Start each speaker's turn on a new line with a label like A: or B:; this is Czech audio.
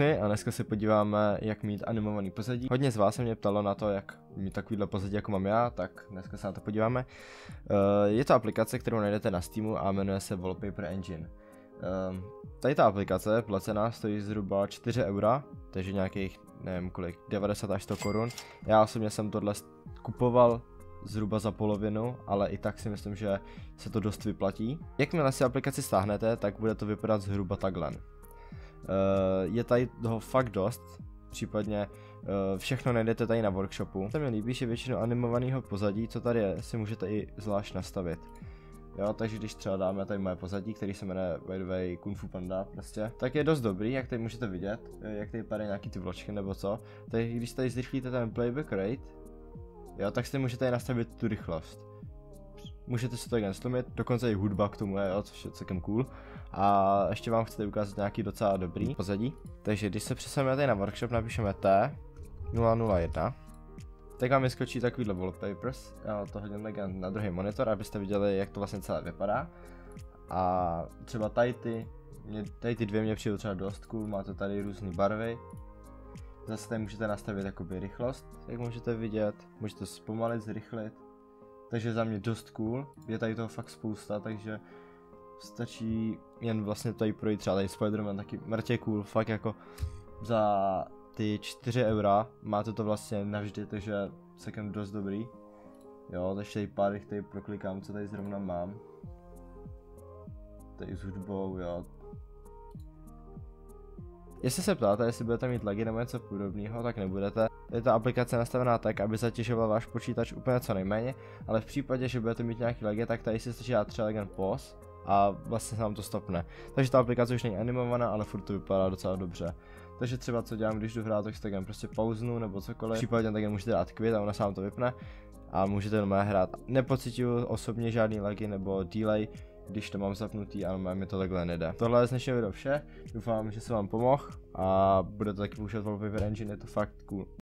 A: všechny a dneska se podíváme, jak mít animovaný pozadí. Hodně z vás se mě ptalo na to, jak mít takovýhle pozadí, jako mám já, tak dneska se na to podíváme. Uh, je to aplikace, kterou najdete na Steamu a jmenuje se Wallpaper Engine. Uh, tady ta aplikace placená stojí zhruba 4 eura, takže nějakých, nevím kolik, 90 až 100 korun. Já osobně jsem tohle kupoval zhruba za polovinu, ale i tak si myslím, že se to dost vyplatí. Jakmile si aplikaci stáhnete, tak bude to vypadat zhruba takhle. Uh, je tady toho fakt dost, případně uh, všechno najdete tady na workshopu. To mi líbí, že většinu animovaného pozadí, co tady je, si můžete i zvlášť nastavit. Jo, takže když třeba dáme tady moje pozadí, který se jmenuje by the way Kung Fu Panda prostě, tak je dost dobrý, jak tady můžete vidět, eh, jak tady padají nějaký ty vločky nebo co. Tak když tady zrychlíte ten playback rate, jo, tak si můžete nastavit tu rychlost. Můžete si to jen stlumit, dokonce i hudba k tomu je, jo, což je celkem cool. A ještě vám chcete ukázat nějaký docela dobrý pozadí. Takže když se přesuneme tady na workshop, napíšeme T001, tak vám vyskočí takovýhle wallpapers. Já to hodím na druhý monitor, abyste viděli, jak to vlastně celé vypadá. A třeba tady ty, mě, tady ty dvě mě přijdou třeba dost cool, máte tady různé barvy. Zase tady můžete nastavit jakoby rychlost, jak můžete vidět, můžete zpomalit, zrychlit. Takže za mě dost cool, je tady toho fakt spousta, takže stačí jen vlastně tady projít třeba tady Spider-Man taky mrtě cool, fakt jako za ty 4 eura máte to vlastně navždy, takže celkem dost dobrý. Jo, takže tady pár jich tady proklikám, co tady zrovna mám. Tady s hudbou, jo. Jestli se ptáte, jestli budete mít lagy nebo něco podobného, tak nebudete. Je ta aplikace nastavená tak, aby zatěžoval váš počítač úplně co nejméně, ale v případě, že budete mít nějaký lagy, tak tady si stačí dát třeba legend pause a vlastně se nám to stopne. Takže ta aplikace už není animovaná, ale furt to vypadá docela dobře. Takže třeba co dělám, když jdu hrát, tak si tak jen prostě pauznu nebo cokoliv. Případně tak můžete dát quit a ona se vám to vypne a můžete jenom hrát. Nepocituju osobně žádný lagy nebo delay, když to mám zapnutý, ale mi to takhle nedá. Tohle je z dnešního video vše, doufám, že se vám pomohl a budete taky používat Wallpaper Engine, je to fakt cool.